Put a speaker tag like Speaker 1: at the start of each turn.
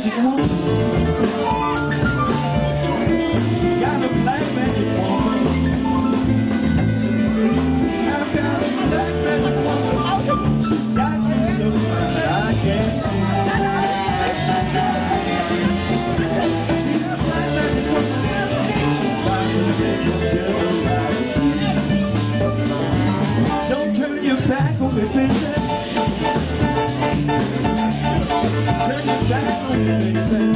Speaker 1: magic woman. Got a black magic woman. I've got a black magic woman. She's got me so I can't see. She's a black magic woman. Don't turn your back on me, baby. Turn